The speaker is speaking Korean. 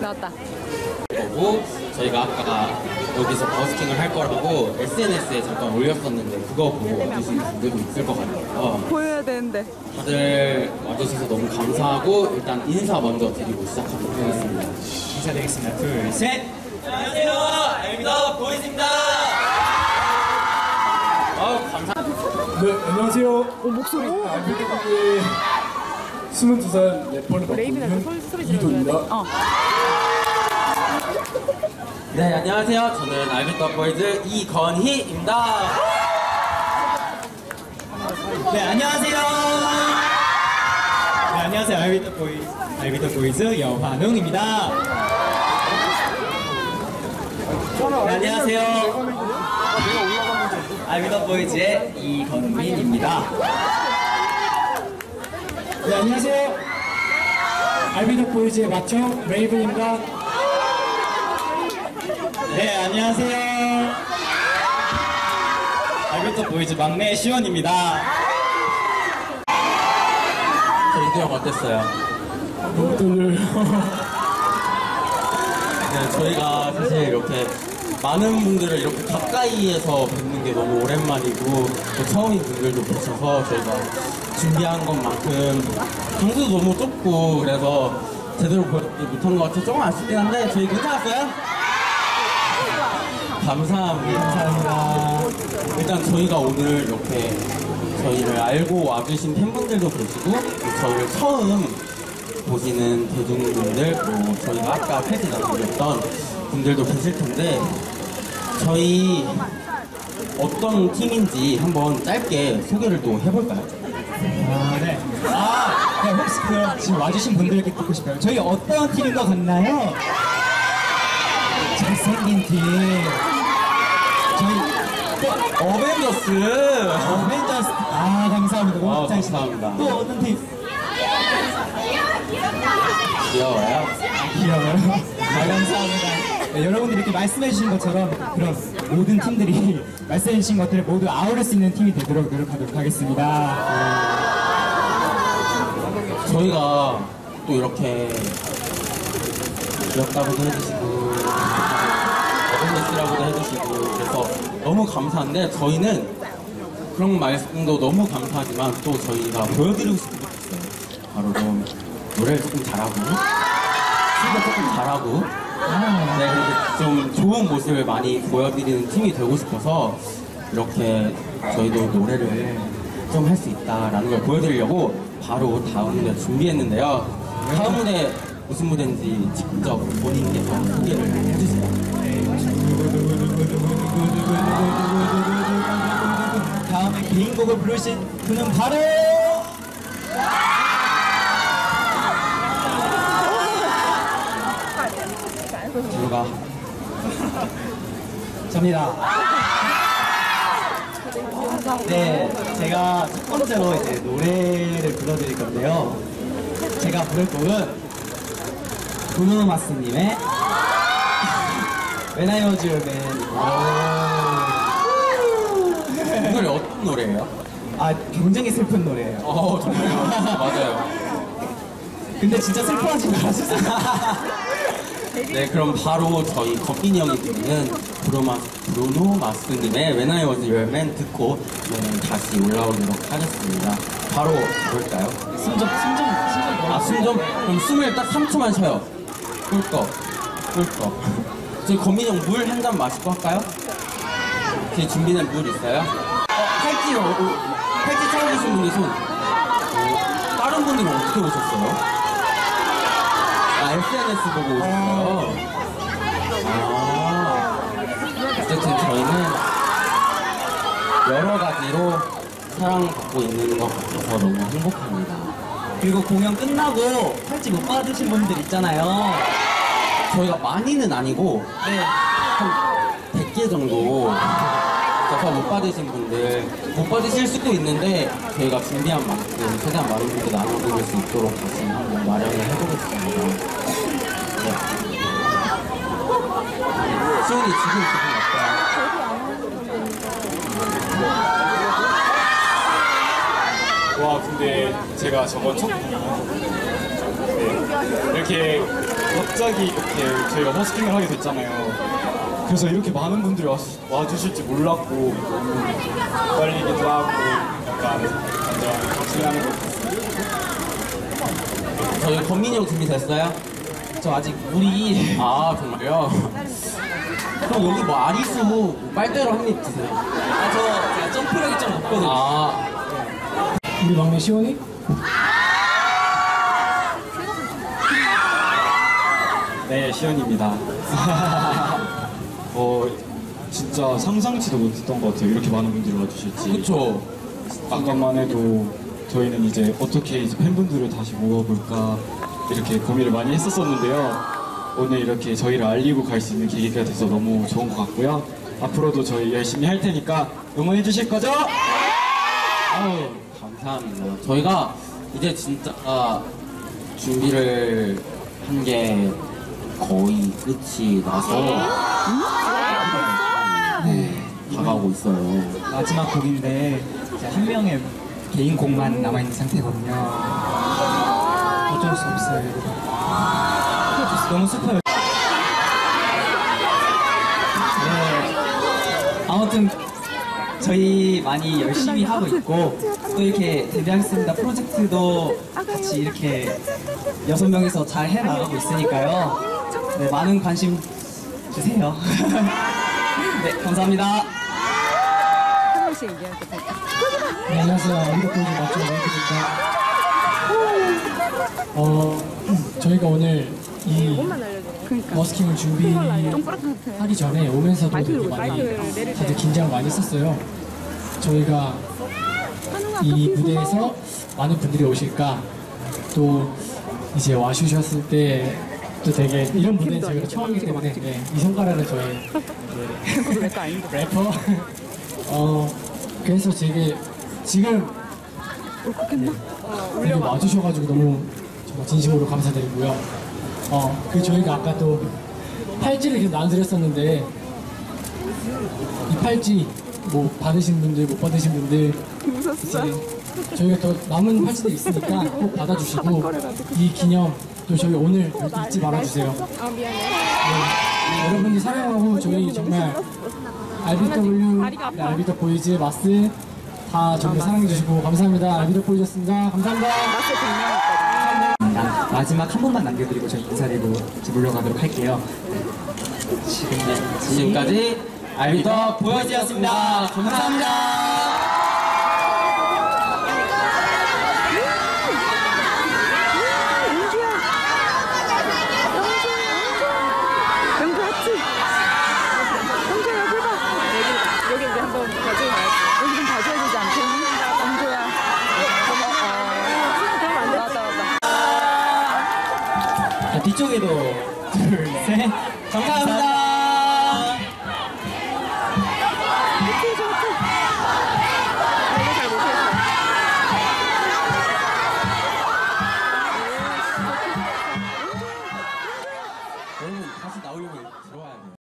나왔다. 거고 저희가 아까 여기서 버스킹을 할 거라고 SNS에 잠깐 올렸었는데 그거 보고 와주신 분들도 있을 것 같아요. 보여야 되는데. 다들 와주셔서 너무 감사하고 일단 인사 먼저 드리고 시작하도록 하겠습니다. 인사드리겠습니다. 둘, 셋. 안녕하세요, 엘미더 보이즈입니다. 아우 감사. 네, 안녕하세요. 오, 목소리. 알비드국의 22살 래퍼를 맡고 레이븐한테 있는 소리, 소리 질러줘야 돼. 이도입니다. 어. 네 안녕하세요. 저는 RBW BOYZ 이건희입니다. 네, 안녕하세요. 네, 안녕하세요. RBW BOYZ, RBW BOYZ 여환웅입니다. 네, 안녕하세요. RBW BOYZ의 이건민입니다. 네, 안녕하세요. 알비드 보이즈의 마청 레이븐입니다. 네, 안녕하세요. 알비더 보이즈 막내 시원입니다. 저희도 형 어땠어요? 너무 떨려요. 네, 저희가 사실 이렇게 많은 분들을 이렇게 가까이에서 뵙는 게 너무 오랜만이고 또 처음인 분들도 계셔서 저희가 준비한 것만큼 장소도 너무 좁고 그래서 제대로 보여드리지 못한 것 같아서 조금 아쉽긴 한데 저희 괜찮았어요? 감사합니다. 감사합니다. 일단 저희가 오늘 이렇게 저희를 알고 와주신 팬분들도 계시고 또 저희를 처음 보시는 대중분들 또 저희가 아까 패스 나눠드렸던 분들도 계실 텐데 저희 어떤 팀인지 한번 짧게 소개를 또 해볼까요? 아, 네. 아, 네, 혹시 그럼 지금 와주신 분들께 듣고 싶어요. 저희 어떤 팀인 것 같나요? 잘생긴 팀. 저희 어벤져스! 어벤져스. 아, 감사합니다. 너무 아, 감사합니다. 감사합니다. 또 어떤 팀? 귀여워요. 귀여워요. 아, 감사합니다. 네, 여러분들이 이렇게 말씀해 주신 것처럼 그런 모든 팀들이 말씀해 주신 것들을 모두 아우를 수 있는 팀이 되도록 노력하도록 하겠습니다. 저희가 또 이렇게 귀엽다고도 해주시고 어벤져스라고도 해주시고 그래서 너무 감사한데 저희는 그런 말씀도 너무 감사하지만 또 저희가 보여드리고 싶은 게 있어요 바로 좀 노래를 조금 잘하고 춤도 조금 잘하고 네, 좀 좋은 모습을 많이 보여드리는 팀이 되고 싶어서 이렇게 저희도 노래를 좀 할 수 있다라는 걸 보여드리려고 바로 다음 무대 준비했는데요. 다음 무대 무슨 무대인지 직접 본인께서 소개를 해주세요. 다음에 개인곡을 부르신 그는 바로 들어가. 접니다. 네, 제가 첫 번째로 이제 노래를 불러드릴 건데요. 제가 부를 곡은 브루노 마스님의 When I Was Your Man. 이 노래 어떤 노래예요? 아, 굉장히 슬픈 노래예요. 어, 정말요? 맞아요. 근데 진짜 슬퍼하지 말아주세요. 네, 그럼 바로 저희 거빈이 형이 부르는 브로마, 브루노 마스님의 When I Was Your Man 듣고 저는 다시 올라오도록 하겠습니다. 바로 볼까요? 숨 좀, 숨 좀, 숨 좀 아, 숨 좀, 그럼 숨을 딱 3초만 쉬어요. 꿀꺽, 꿀꺽. 저희 거민이 형 물 한 잔 마시고 할까요? 제 준비된 물 있어요? 어, 팔찌, 어, 어, 팔찌 채워주신 분들 손. 어, 다른 분들은 어떻게 오셨어요? 아, SNS 보고 오셨어요? 아, 어쨌든 저희는 여러 가지로 사랑받고 있는 것 같아서 너무 행복합니다. 그리고 공연 끝나고 팔찌 못 받으신 분들 있잖아요. 저희가 많이는 아니고 네. 한 100개 정도 저서 못 받으신 분들 못 받으실 수도 있는데 저희가 준비한 만큼 최대한 많은 분들 나눠드릴 수 있도록 다시 한번 마련을 해보겠습니다. 네. 시온이 지금 기분 어때요? 와 무대에 제가 저번 첫 네, 이렇게 갑자기 이렇게 저희가 버스킹을 하게 됐잖아요. 그래서 이렇게 많은 분들이 와, 와주실지 몰랐고 떨리기도 하고 약간 완전 신나는 것 같아요. 저희 권민이 형 준비됐어요? 저 아직 우리 아 정말요? 그럼 여기 뭐 아리수 뭐 빨대로 한 입 드세요? 아 저 제가 점프력이 좀 높거든요. 아 우리 막내 시원이? 네, 시연입니다. 어, 진짜 상상치도 못했던 것 같아요. 이렇게 많은 분들이 와주실지. 그쵸 아까만 해도 저희는 이제 어떻게 이제 팬분들을 다시 모아볼까 이렇게 고민을 많이 했었었는데요. 오늘 이렇게 저희를 알리고 갈 수 있는 계기가 돼서 너무 좋은 것 같고요. 앞으로도 저희 열심히 할 테니까 응원해 주실 거죠? 아우 감사합니다 저희가 이제 진짜 아, 준비를 한 게 거의 끝이 나서 네, 다가오고 있어요 마지막 곡인데 이제 한 명의 개인 곡만 남아 있는 상태거든요. 어쩔 수 없어요. 이거. 너무 슬퍼요. 네. 아무튼 저희 많이 열심히 하고 있고 또 이렇게 데뷔하겠습니다 프로젝트도 같이 이렇게 여섯 명이서 잘 해 나가고 있으니까요. 네, 많은 관심 주세요. 네, 감사합니다. 네, 안녕하세요. RBW BOYZ 맞죠? 메이크입니다. 어, 저희가 오늘 이 그러니까. 버스킹을 준비하기 전에 오면서도 되게 많이 다들 긴장을 많이 했었어요. 저희가 이 무대에서 많은 분들이 오실까? 또 이제 와주셨을 때 또 되게 이런 무대는 저희가 처음이기 때문에 네, 이 손가락은 저희 아닌데. 래퍼. 어 그래서 되게 지금 네, 와주셔가지고 너무 정말 진심으로 감사드리고요. 어, 그 저희가 아까 또 팔찌를 계속 나눠드렸었는데 이 팔찌 뭐 받으신 분들 못 받으신 분들 이제 저희가 또 남은 팔찌들 있으니까 꼭 받아주시고 이 기념 또 저희 오늘 절대 잊지 말아주세요. 아 미안해. 네, 여러분들 사랑하고 저희 정말 RBW, 네, RBW 보이즈, 마스 다 정말 사랑해주시고 감사합니다. RBW 보이즈였습니다. 감사합니다. 마스 백명 있거든. 나- 마지막 한 번만 남겨드리고 저희 인사드리고 이제 물러가도록 할게요. 지금까지 지금까지 알비더 보여주였습니다. 감사합니다 영주 왔지? 영주 여기 봐. 여기 여기 이제 한번 봐줘야 여기 좀 봐줘야 되지 않겠니? 영주야. 어, 그럼 안 돼. 맞다 맞다. 자, 뒤쪽에도 둘, 셋. 감사합니다.